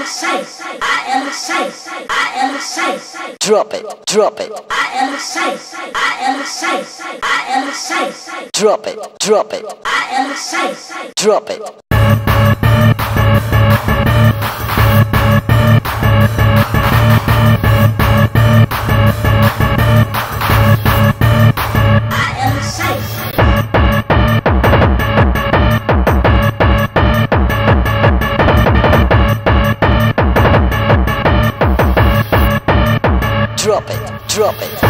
am excited. I am excited. I am excited. Drop it, drop it, I am excited. I am excited. I am excited. drop it, drop it, I am excited. drop it. Drop it,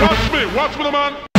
Watch me, watch me, the man.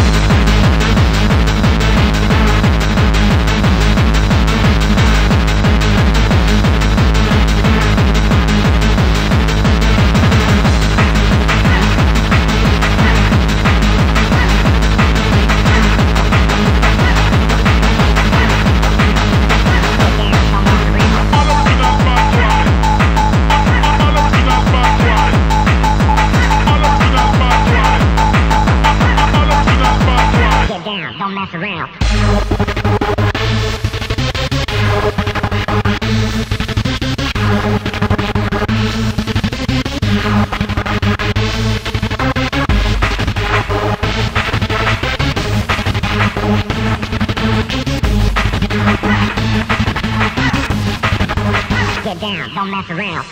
around.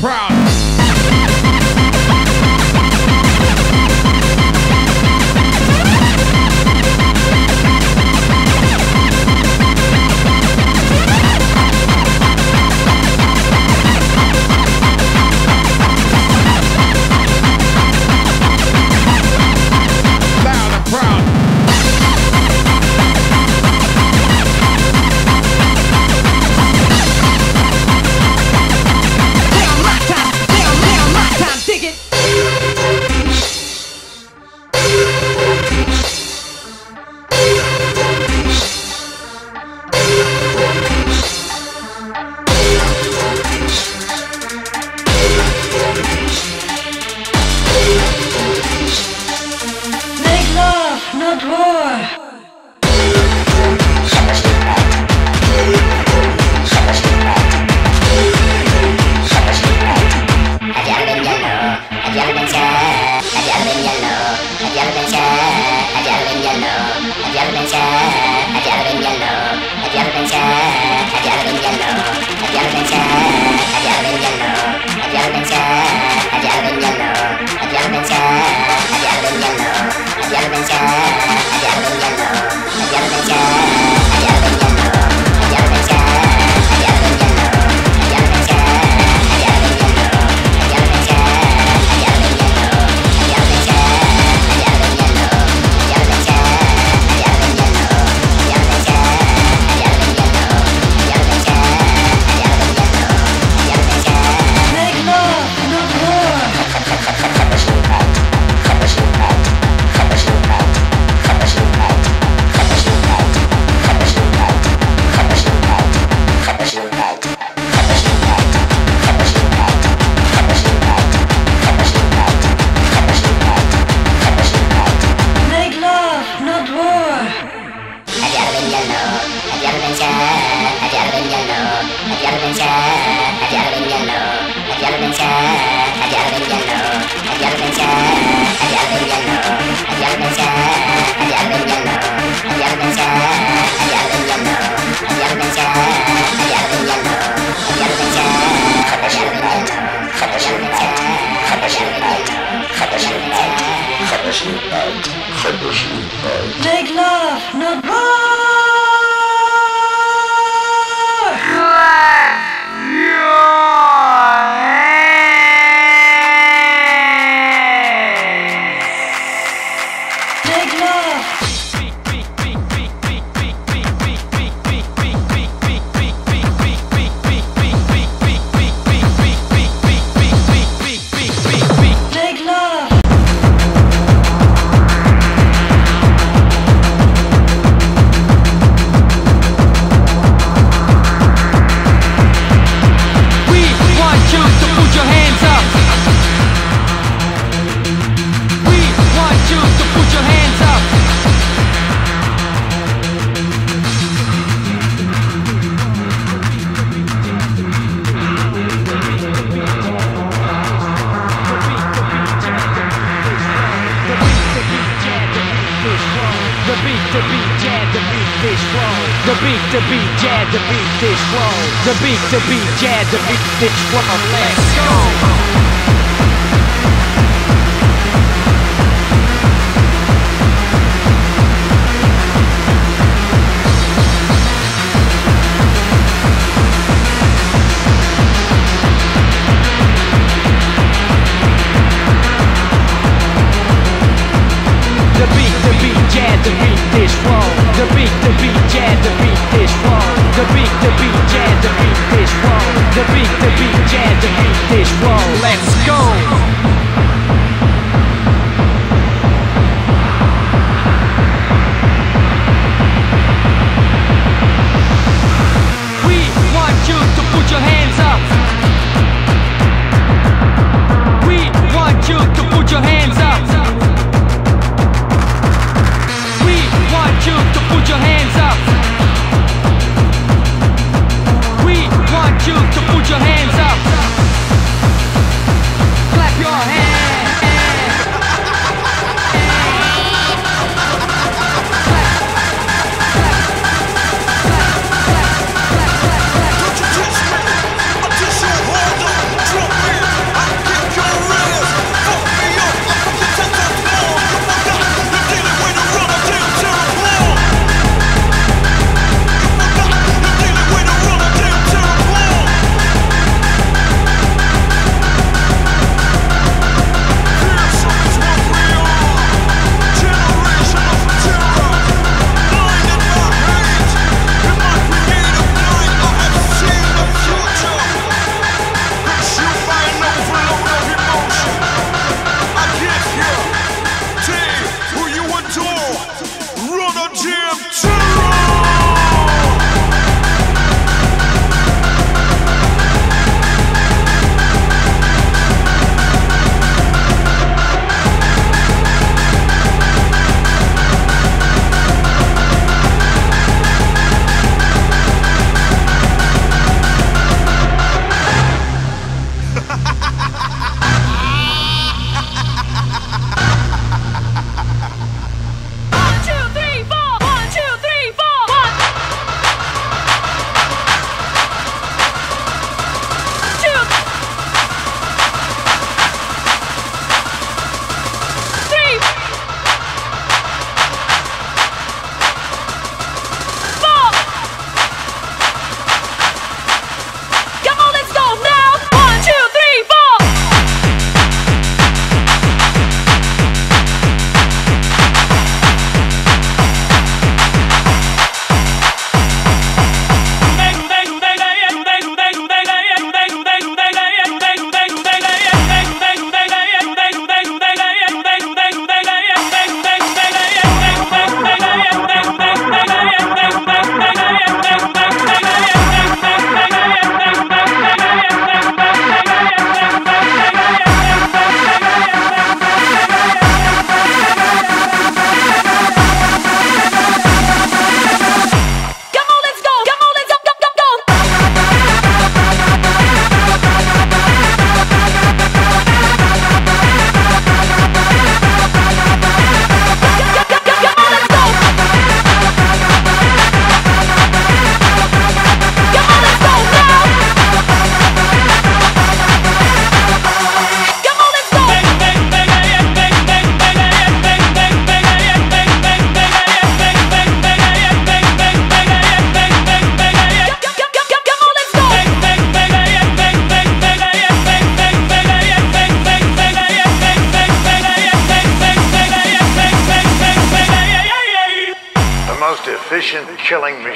proud. The beat, yeah, the beat is wrong. Go. Wrong. The beat, the beat, yeah, the beat is wrong. The beat, the beat, yeah, the beat is wrong. The beat, the beat, yeah, the beat is wrong. Let's go. We want you to put your hands up. We want you to put your hands up. Your hands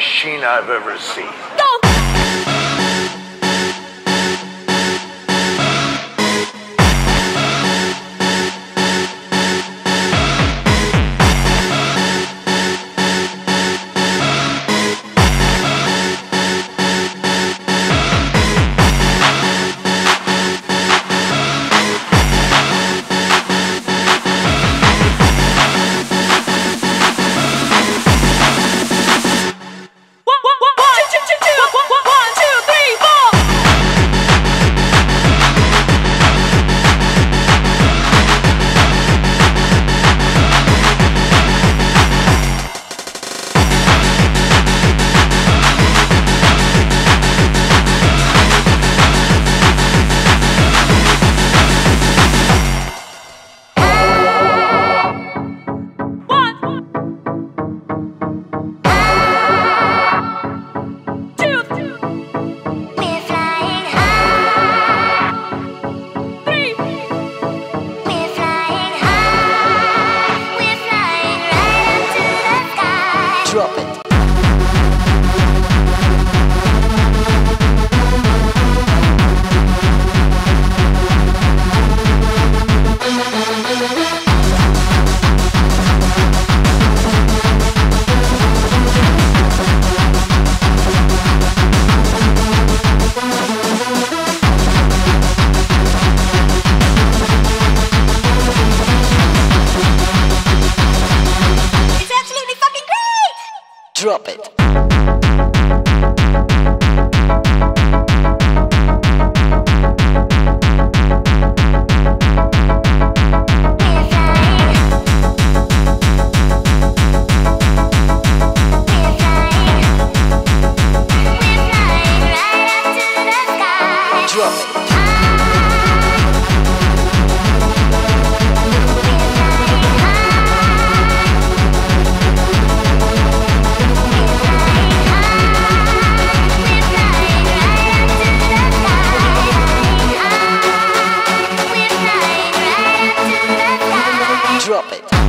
machine I've ever seen. Drop it.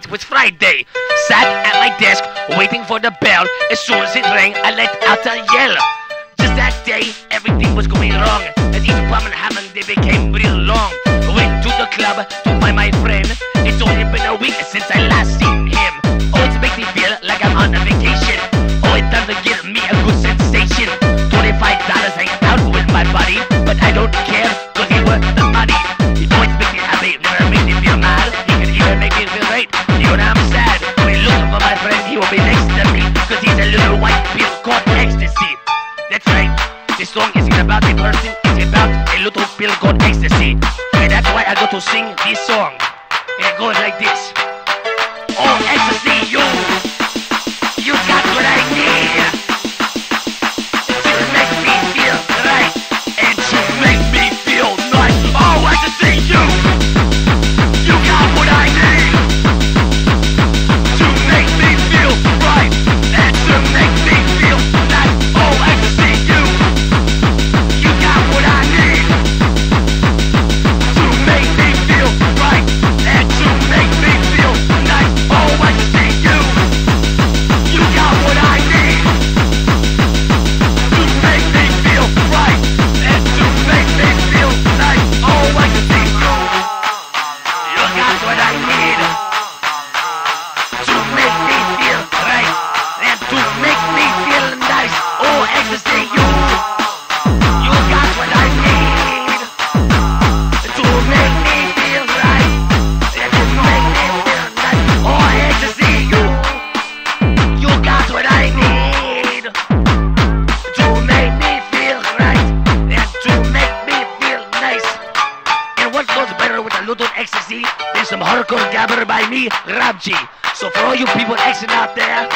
It was Friday. Sat at my desk, waiting for the bell. As soon as it rang, I let out a yell. Just that day, everything was going wrong. As each apartment Hammond, they became real long. Went to the club to find my friend. It's only been a week since I last seen him. Oh, it makes me feel like I'm on a vacation. Oh, it doesn't give me a good sensation. Twenty-five dollars hang out with my buddy, but I don't care, This song isn't about a person, it's about a little pill called ecstasy. And that's why I go to sing this song. It goes like this. Little ecstasy than some hardcore gabber by me, Rob Gee. So for all you people Xing out there,